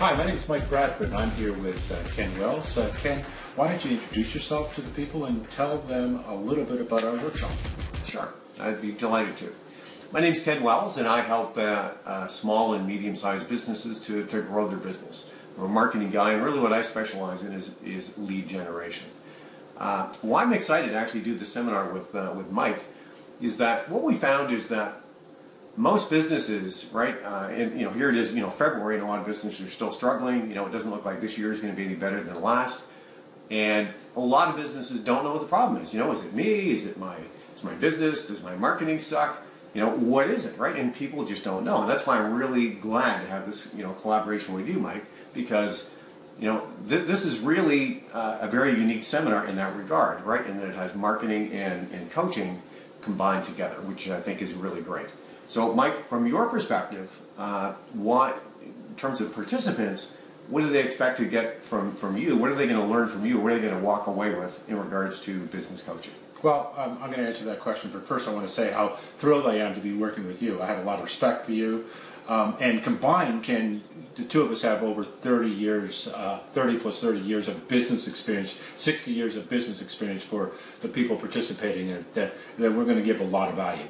my name is Mike Bradford, and I'm here with uh, Ken Wells. Uh, Ken, why don't you introduce yourself to the people and tell them a little bit about our workshop? Sure, I'd be delighted to. My name is Ken Wells, and I help uh, uh, small and medium-sized businesses to, to grow their business. I'm a marketing guy, and really what I specialize in is, is lead generation. Uh, why I'm excited to actually do the seminar with, uh, with Mike is that what we found is that most businesses, right, uh, and you know, here it is, you know, February, and a lot of businesses are still struggling. You know, it doesn't look like this year is going to be any better than last. And a lot of businesses don't know what the problem is. You know, is it me? Is it my, is my business? Does my marketing suck? You know, what is it, right? And people just don't know. And that's why I'm really glad to have this, you know, collaboration with you, Mike, because, you know, th this is really uh, a very unique seminar in that regard, right? And that it has marketing and, and coaching combined together, which I think is really great. So, Mike, from your perspective, uh, what, in terms of participants, what do they expect to get from, from you? What are they going to learn from you? What are they going to walk away with in regards to business coaching? Well, um, I'm going to answer that question, but first I want to say how thrilled I am to be working with you. I have a lot of respect for you. Um, and combined, Ken the two of us have over 30 years, uh, 30 plus 30 years of business experience, 60 years of business experience for the people participating, in that, that we're going to give a lot of value.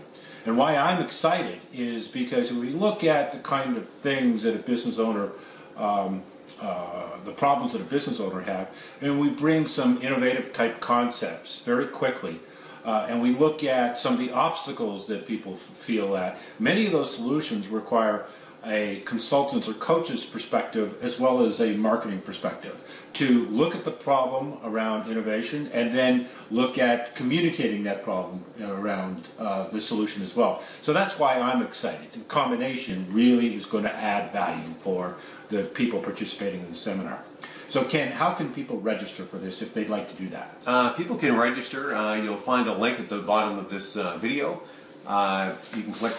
And why I'm excited is because when we look at the kind of things that a business owner, um, uh, the problems that a business owner have, and we bring some innovative type concepts very quickly. Uh, and we look at some of the obstacles that people feel at. many of those solutions require a consultant's or coach's perspective as well as a marketing perspective to look at the problem around innovation and then look at communicating that problem around uh, the solution as well. So that's why I'm excited. The combination really is going to add value for the people participating in the seminar. So Ken, how can people register for this if they'd like to do that? Uh, people can register. Uh, you'll find a link at the bottom of this uh, video. Uh, you can click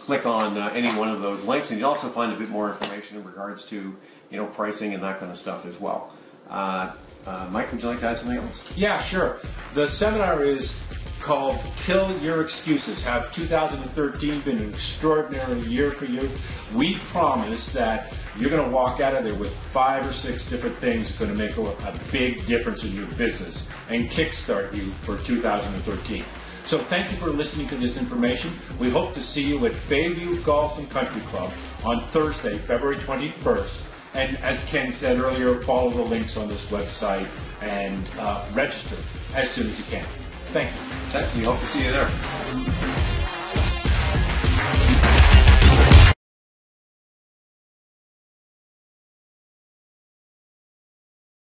click on uh, any one of those links, and you'll also find a bit more information in regards to you know pricing and that kind of stuff as well. Uh, uh, Mike, would you like to add something else? Yeah, sure. The seminar is called Kill Your Excuses. Have 2013 been an extraordinary year for you? We promise that you're going to walk out of there with five or six different things going to make a, a big difference in your business and kickstart you for 2013. So thank you for listening to this information. We hope to see you at Bayview Golf and Country Club on Thursday, February 21st. And as Ken said earlier, follow the links on this website and uh, register as soon as you can. Thank you. We hope to see you there.